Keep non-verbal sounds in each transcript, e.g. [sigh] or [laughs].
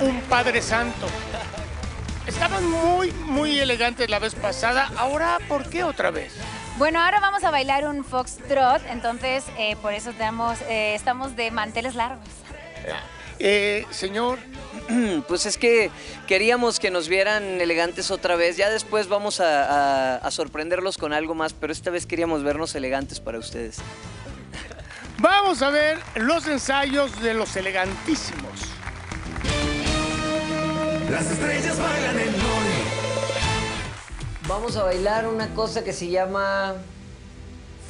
un Padre Santo. Estaban muy, muy elegantes la vez pasada. Ahora, ¿por qué otra vez? Bueno, ahora vamos a bailar un foxtrot, entonces eh, por eso tenemos, eh, estamos de manteles largos. Eh, señor, [clears throat] Pues es que queríamos que nos vieran elegantes otra vez. Ya después vamos a, a- a sorprenderlos con algo más, pero esta vez queríamos vernos elegantes para ustedes. vamos a ver los ensayos de los elegantísimos. Las estrellas bailan en hoy. Vamos a bailar una cosa que se llama...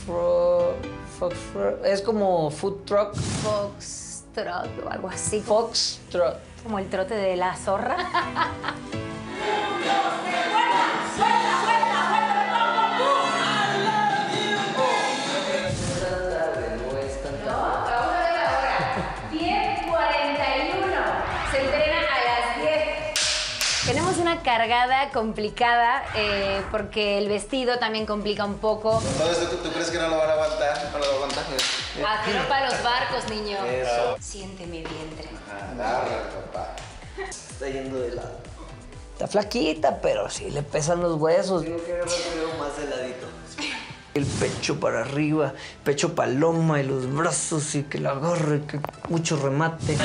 fro- fo- fro- es como food truck. Foxtrot o algo así, Fox truck. como el trote de la zorra. [laughs] cargada complicada eh, porque el vestido también complica un poco. Todo esto, ¿tú crees que no lo van a aguantar? No lo va a aguantar. Ah, los barcos, niño. Eso. Siente mi vientre. Agarra, papá. Está yendo de lado. Está flaquita, pero sí le pesan los huesos. Tengo que agarrar más de ladito. El pecho para arriba, pecho paloma y los brazos y que la agarre, que mucho remate.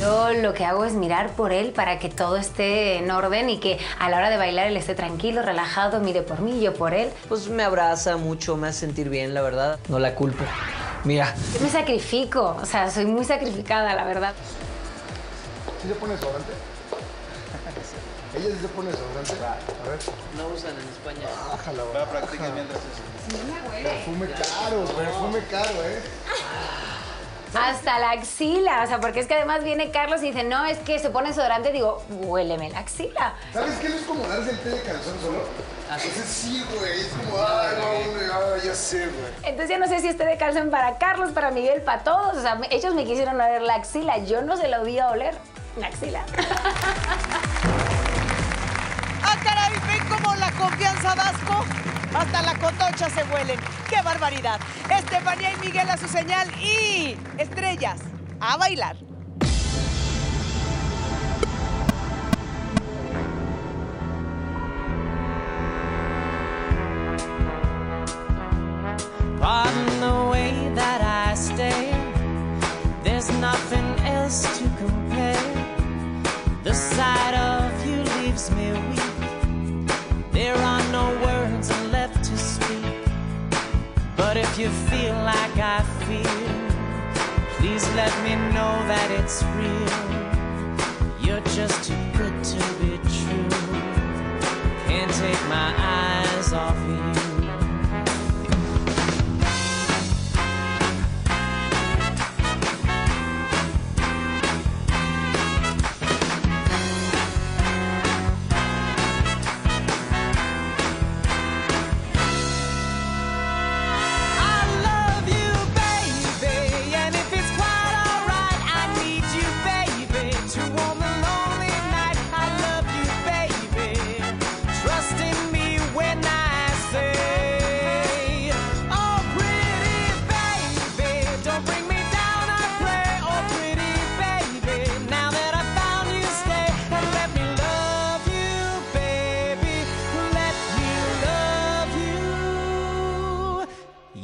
Yo lo que hago es mirar por él para que todo esté en orden y que a la hora de bailar él esté tranquilo, relajado, mire por mí, yo por él. Pues me abraza mucho, me hace sentir bien, la verdad. No la culpo. Mira, Yo me sacrifico, o sea, soy muy sacrificada, la verdad. ¿Sí se pone desodorante? Ella sí se pone desodorante. A ver, no usan en España. bájala, Va a practicar mientras eso. Perfume caro, perfume caro, ¿eh? Hasta la axila, o sea, porque es que además viene Carlos y dice, no, es que se pone desodorante, digo, huéleme la axila. ¿Sabes qué no es como darse el té de calzón solo? Entonces sí, güey, es como, ay, no, ay, ya sé, güey. Entonces ya no sé si esté de calzón para Carlos, para Miguel, para todos. O sea, ellos me quisieron oler la axila, yo no se la vi a oler la axila. ¡Ah, caray! ¿Ven cómo la confianza da asco? Hasta la cotocha se huelen. ¡Qué barbaridad! Estefanía y Miguel a su señal y estrellas a bailar. Let me know that it's real. You're just too good to be true. Can't take my eyes off you.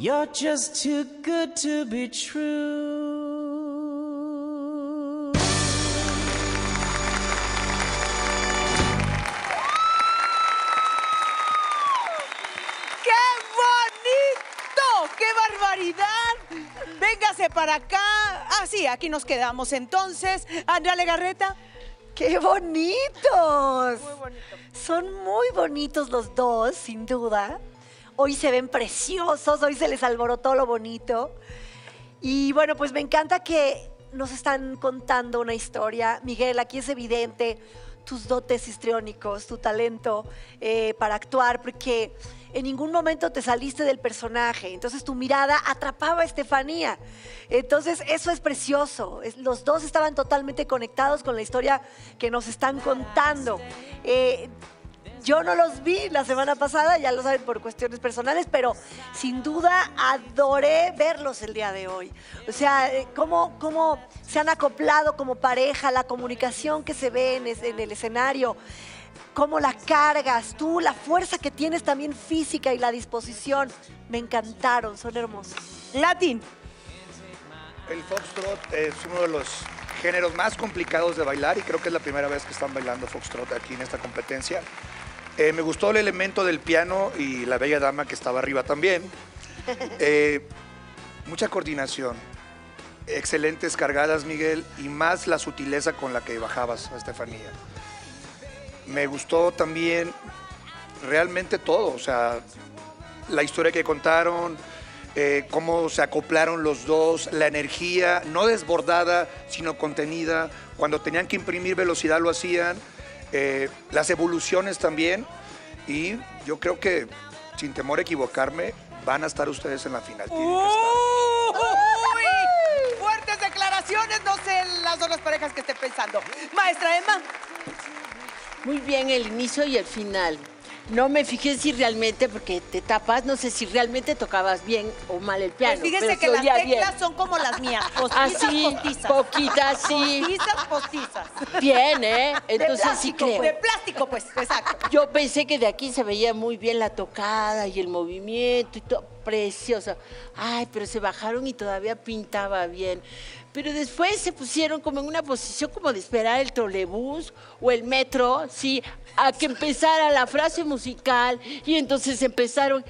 You're just too good to be true. ¡Qué bonito! ¡Qué barbaridad! Véngase para acá. Ah, sí, aquí nos quedamos entonces. Andrea Legarreta. ¡Qué bonitos! Son muy bonitos los dos, sin duda. Hoy se ven preciosos, hoy se les alborotó lo bonito. Y bueno, pues me encanta que nos están contando una historia. Miguel, aquí es evidente tus dotes histriónicos, tu talento eh, para actuar, porque en ningún momento te saliste del personaje. Entonces tu mirada atrapaba a Estefanía. Entonces eso es precioso. Los dos estaban totalmente conectados con la historia que nos están contando. Eh, yo no los vi la semana pasada, ya lo saben por cuestiones personales, pero sin duda adoré verlos el día de hoy. O sea, eh, cómo, cómo se han acoplado como pareja, la comunicación que se ve en, es- en el escenario, cómo la cargas, tú, la fuerza que tienes también física y la disposición. Me encantaron, son hermosos. Latin. El foxtrot es uno de los géneros más complicados de bailar y creo que es la primera vez que están bailando foxtrot aquí en esta competencia. Eh, me gustó el elemento del piano y la bella dama que estaba arriba también. [laughs] Eh, mucha coordinación, excelentes cargadas, Miguel, y más la sutileza con la que bajabas a Estefanía. Me gustó también realmente todo, o sea, la historia que contaron, eh, cómo se acoplaron los dos, la energía, no desbordada, sino contenida. Cuando tenían que imprimir velocidad lo hacían, eh, las evoluciones también. Y yo creo que, sin temor a equivocarme, van a estar ustedes en la final. Tienen que estar. ¡Uy! Fuertes declaraciones, no sé las otras parejas que estén pensando. Maestra Emma. Muy bien el inicio y el final. No me fijé si realmente, porque te tapas, no sé si realmente tocabas bien o mal el piano. Pues fíjese que las teclas bien. son como las mías. [laughs] Postizas, Así, postizas. poquitas, sí. Postizas, postizas. Bien, ¿eh? De Entonces sí creo. De plástico, pues, exacto. Yo pensé que de aquí se veía muy bien la tocada y el movimiento y todo, precioso. Ay, pero se bajaron y todavía pintaba bien. Pero después se pusieron como en una posición como de esperar el trolebús o el metro, sí, a que empezara la frase musical y entonces empezaron...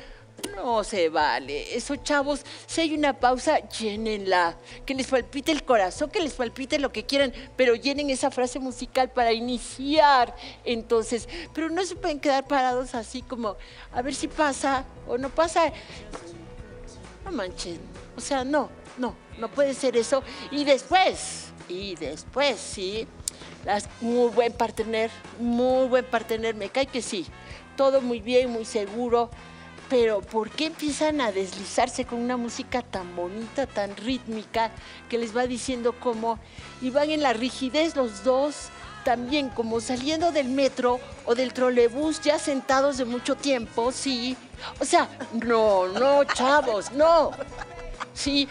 No se vale. Esos chavos, si hay una pausa, llénenla. Que les palpite el corazón, que les palpite lo que quieran, pero llenen esa frase musical para iniciar. Entonces, pero no se pueden quedar parados así como, a ver si pasa o no pasa. No manchen. O sea, no, no, no puede ser eso. Y después, y después, sí, muy buen partener, muy buen partener, me cae que sí. Todo muy bien, muy seguro. Pero ¿por qué empiezan a deslizarse con una música tan bonita, tan rítmica, que les va diciendo cómo, y van en la rigidez los dos, también como saliendo del metro o del trolebús, ya sentados de mucho tiempo, sí. O sea, no, no, chavos, no. Sí,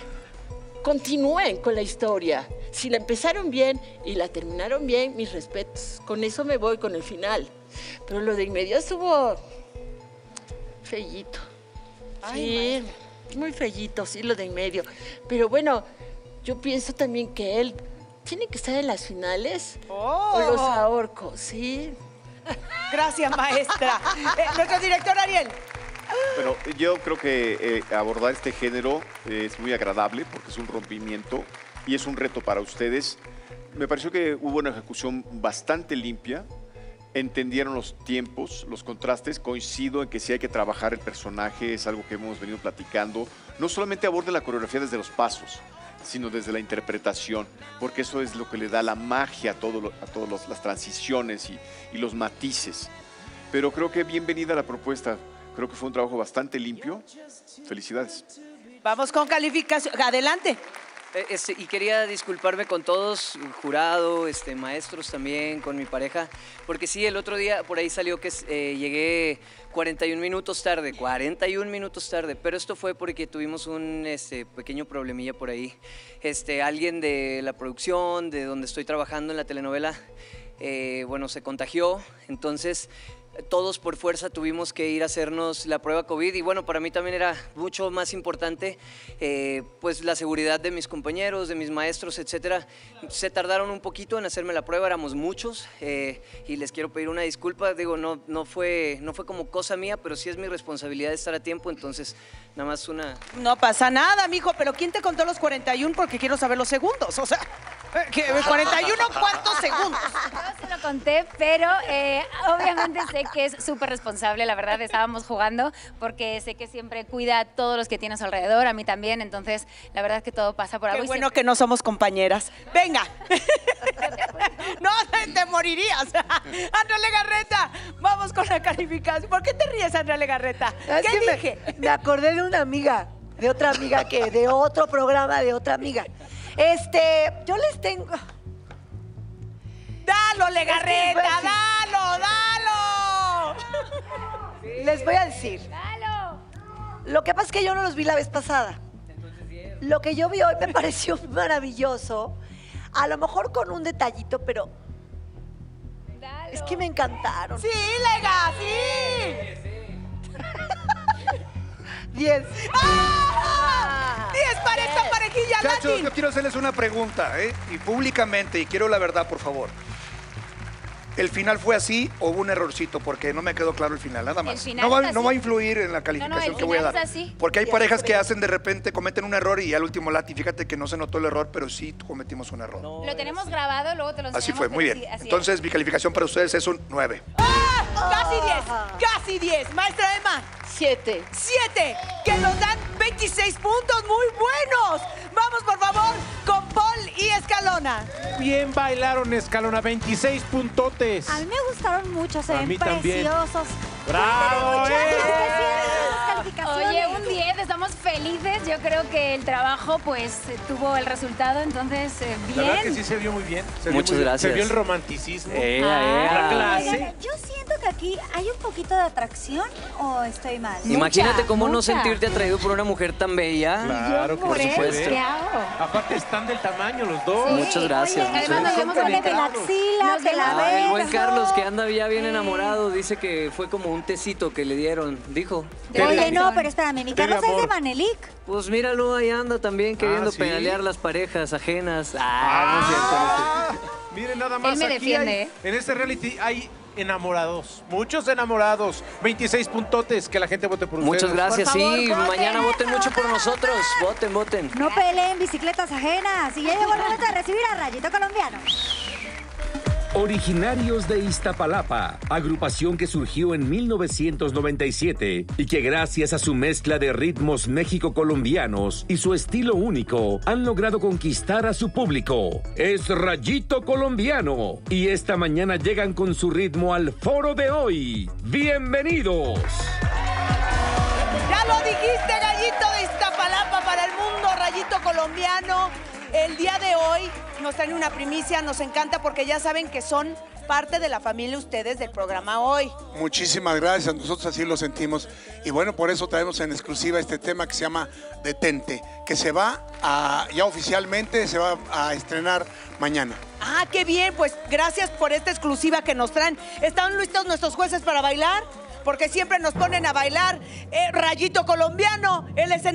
continúen con la historia. Si la empezaron bien y la terminaron bien, mis respetos. Con eso me voy con el final. Pero lo de inmediato estuvo fellito. Sí, muy fellito, sí, lo de en medio. Pero bueno, yo pienso también que él tiene que estar en las finales o los ahorcos, sí. Gracias, maestra. Eh, nuestro director Ariel. Bueno, yo creo que eh, abordar este género es muy agradable porque es un rompimiento y es un reto para ustedes. Me pareció que hubo una ejecución bastante limpia, entendieron los tiempos, los contrastes, coincido en que sí hay que trabajar el personaje, es algo que hemos venido platicando. No solamente aborde la coreografía desde los pasos, sino desde la interpretación, porque eso es lo que le da la magia a, todo todas las transiciones y los matices. Pero creo que bienvenida la propuesta, creo que fue un trabajo bastante limpio. Felicidades. Vamos con calificación. Adelante. Eh, este, y quería disculparme con todos, jurado, este, maestros también, con mi pareja, porque sí, el otro día por ahí salió que eh, llegué 41 minutos tarde, 41 minutos tarde, pero esto fue porque tuvimos un este, pequeño problemilla por ahí. Este, alguien de la producción, de donde estoy trabajando en la telenovela, eh, bueno, se contagió, entonces todos por fuerza tuvimos que ir a hacernos la prueba COVID y bueno, para mí también era mucho más importante eh, pues la seguridad de mis compañeros, de mis maestros, etcétera. Se tardaron un poquito en hacerme la prueba, éramos muchos eh, y les quiero pedir una disculpa, digo, no, no, fue, no fue como cosa mía, pero sí es mi responsabilidad estar a tiempo, entonces nada más una... No pasa nada, mijo, pero ¿quién te contó los 41? Porque quiero saber los segundos. O sea, ¿que- 41 cuántos segundos. Yo sé lo conté, pero eh, obviamente sé que es súper responsable, la verdad, estábamos jugando, porque sé que siempre cuida a todos los que tiene a su alrededor, a mí también, entonces la verdad es que todo pasa por algo. Qué bueno siempre- que no somos compañeras. Venga. [laughs] no, te morirías. [laughs] Andrea Legarreta, vamos con la calificación. ¿Por qué te ríes, Andrea Legarreta? ¿Qué me- dije? Me, acordé de una amiga, de otra amiga que, de otro programa, de otra amiga. Este, yo les tengo. Dalo, Legarreta, Es que, dalo, dalo. Les voy a decir. Lo que pasa es que yo no los vi la vez pasada. Lo que yo vi hoy me [laughs] pareció maravilloso. A lo mejor con un detallito, pero. Es que me encantaron. Sí, Lega, sí. Diez. ¡Ah! Diez para esta parejilla Muchachos, latín. yo quiero hacerles una pregunta, ¿eh? Y públicamente, y quiero la verdad, por favor. ¿El final fue así o hubo un errorcito? Porque no me quedó claro el final, nada más. final no, va, no así. va a influir en la calificación el que voy a final dar. es así. Porque hay Ya, parejas que hacen de repente, cometen un error y al último lati, fíjate que no se notó el error, pero sí cometimos un error. Lo tenemos grabado, luego te lo Así enseñamos, fue, muy bien. sí, así es. Entonces, mi calificación para ustedes es un 9. Casi 10, casi 10. Maestra Emma. 7. 7, que nos dan 26 puntos muy buenos. Escalona. Bien bailaron Escalona, 26 puntotes. A mí me gustaron mucho, se A ven mí también. preciosos. ¡Bravo, eh! Oye, un 10, estamos felices. Yo creo que el trabajo, pues, eh, tuvo el resultado, entonces, eh, La verdad que bien. sí se vio muy bien. se vio Muchas muy bien. gracias. Se vio el romanticismo. La ea. clase. Oigan, yo siento que aquí hay un poquito de atracción o estoy mal. Imagínate cómo no sentirte atraído por una mujer tan bella. Claro, por supuesto. Aparte están del tamaño los dos. Muchas gracias. muchas Además, gracias. nos vemos de la axila, de la Ah, el buen Carlos, que anda ya bien enamorado, dice que fue como un tecito que le dieron, dijo. Oye, no, pero espérame, mi Carlos es de. Manelik. Pues míralo, ahí anda también queriendo ¿sí? pedalear las parejas ajenas. Ah, no es cierto, no es cierto. Miren nada más. Él me aquí defiende, hay- ¿eh? En este reality hay enamorados. Muchos enamorados. 26 puntotes. Que la gente vote por Muchas ustedes. gracias, sí. Mañana voten mucho por nosotros. Voten, voten. No peleen bicicletas ajenas. Y ya llegó el momento de recibir a Rayito Colombiano. Originarios de Iztapalapa, agrupación que surgió en 1997 y que gracias a su mezcla de ritmos méxico-colombianos y su estilo único han logrado conquistar a su público. Es Rayito Colombiano y esta mañana llegan con su ritmo al foro de hoy. Bienvenidos. Ya lo dijiste, gallito de Iztapalapa para el mundo, rayito colombiano. El día de hoy nos traen una primicia, nos encanta porque ya saben que son parte de la familia ustedes del programa hoy. Muchísimas gracias, nosotros así lo sentimos. Y bueno, por eso traemos en exclusiva este tema que se llama Detente, que se va a, ya oficialmente, se va a estrenar mañana. Ah, qué bien, pues gracias por esta exclusiva que nos traen. ¿Están listos nuestros jueces para bailar? Porque siempre nos ponen a bailar eh, rayito colombiano, el escenario.